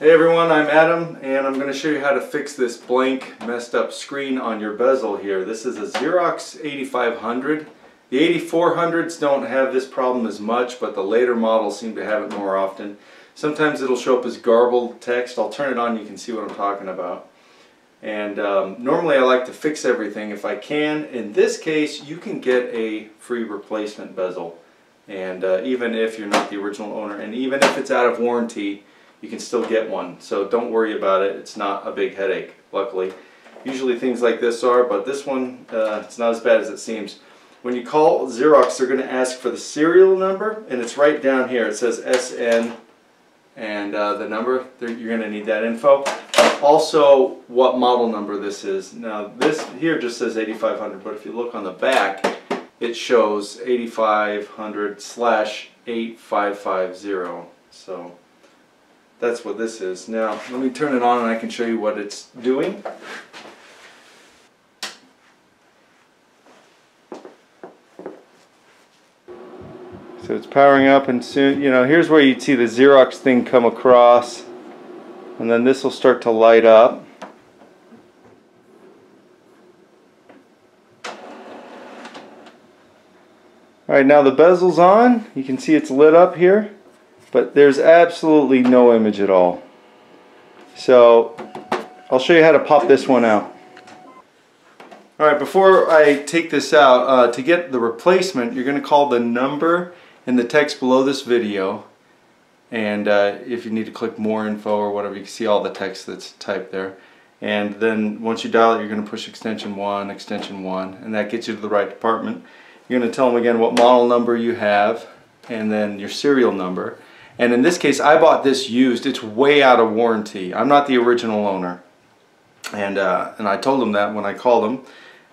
Hey everyone, I'm Adam and I'm going to show you how to fix this blank messed up screen on your bezel here. This is a Xerox 8500. The 8400s don't have this problem as much but the later models seem to have it more often. Sometimes it'll show up as garbled text. I'll turn it on you can see what I'm talking about. And um, normally I like to fix everything if I can. In this case you can get a free replacement bezel and uh, even if you're not the original owner and even if it's out of warranty you can still get one. So don't worry about it. It's not a big headache luckily. Usually things like this are but this one uh, it's not as bad as it seems. When you call Xerox they're going to ask for the serial number and it's right down here. It says SN and uh, the number you're going to need that info. Also what model number this is. Now this here just says 8500 but if you look on the back it shows 8500 slash 8550. So that's what this is. Now let me turn it on and I can show you what it's doing. So it's powering up and soon, you know, here's where you'd see the Xerox thing come across and then this will start to light up. Alright, now the bezel's on. You can see it's lit up here, but there's absolutely no image at all. So, I'll show you how to pop this one out. Alright, before I take this out, uh, to get the replacement, you're going to call the number in the text below this video. And uh, if you need to click more info or whatever, you can see all the text that's typed there. And then once you dial it, you're going to push extension 1, extension 1, and that gets you to the right department. You're going to tell them again what model number you have and then your serial number. And in this case, I bought this used. It's way out of warranty. I'm not the original owner. And, uh, and I told them that when I called them.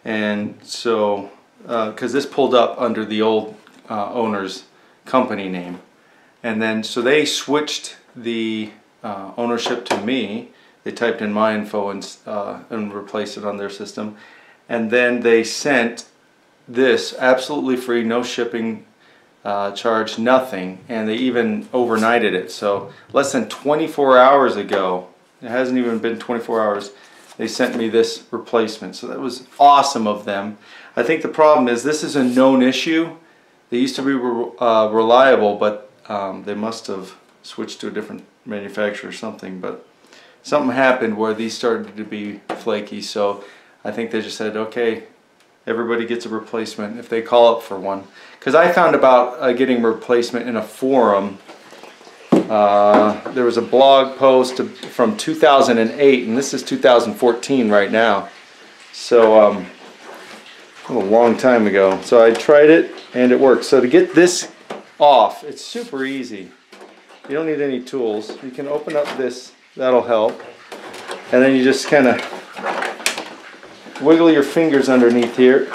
And so, because uh, this pulled up under the old uh, owner's company name. And then, so they switched the uh, ownership to me. They typed in my info and, uh, and replaced it on their system. And then they sent this absolutely free, no shipping uh, charge, nothing. And they even overnighted it. So less than 24 hours ago, it hasn't even been 24 hours, they sent me this replacement. So that was awesome of them. I think the problem is this is a known issue. They used to be re uh, reliable, but um, they must have switched to a different manufacturer or something. But something happened where these started to be flaky. So I think they just said, okay, everybody gets a replacement if they call up for one. Because I found about uh, getting replacement in a forum. Uh, there was a blog post from 2008, and this is 2014 right now. So, um, a long time ago. So I tried it, and it worked. So to get this off, it's super easy. You don't need any tools. You can open up this, that'll help. And then you just kind of wiggle your fingers underneath here.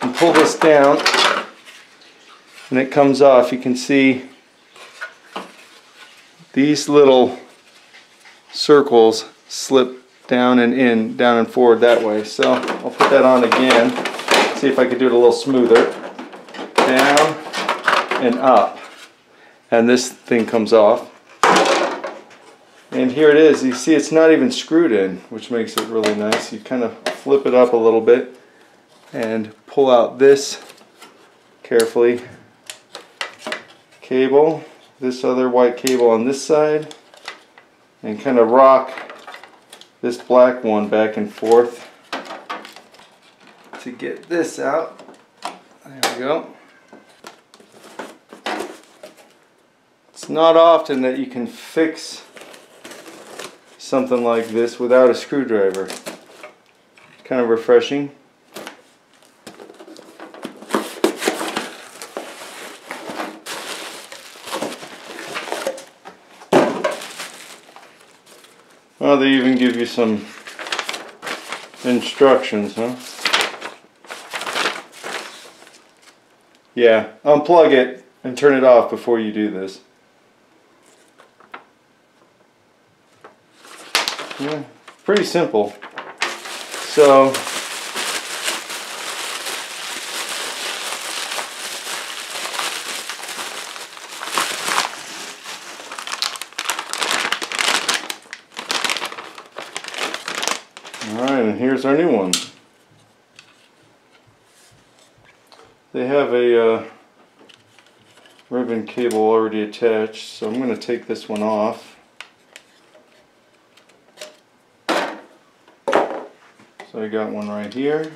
And pull this down and it comes off. You can see these little circles slip down and in, down and forward that way. So I'll put that on again, see if I can do it a little smoother. Down and up. And this thing comes off. And here it is. You see it's not even screwed in, which makes it really nice. You kind of flip it up a little bit and pull out this carefully cable, this other white cable on this side, and kind of rock this black one back and forth to get this out. There we go. It's not often that you can fix something like this without a screwdriver. Kind of refreshing. Well, they even give you some instructions, huh? Yeah, unplug it and turn it off before you do this. Yeah, pretty simple. So Alright, and here's our new one. They have a uh, ribbon cable already attached, so I'm going to take this one off. So I got one right here.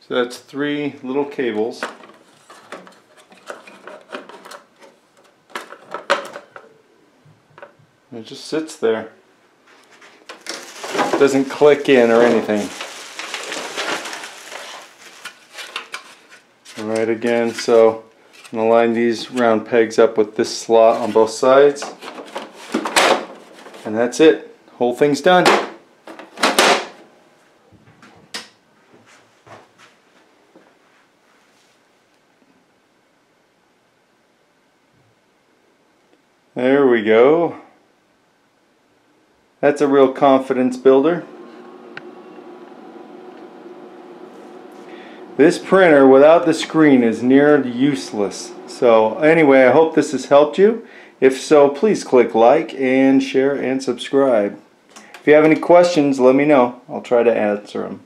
So that's three little cables. It just sits there. Doesn't click in or anything. Alright again, so I'm going to line these round pegs up with this slot on both sides. And that's it. Whole thing's done. There we go. That's a real confidence builder. This printer without the screen is near useless. So anyway, I hope this has helped you. If so, please click like and share and subscribe. If you have any questions, let me know. I'll try to answer them.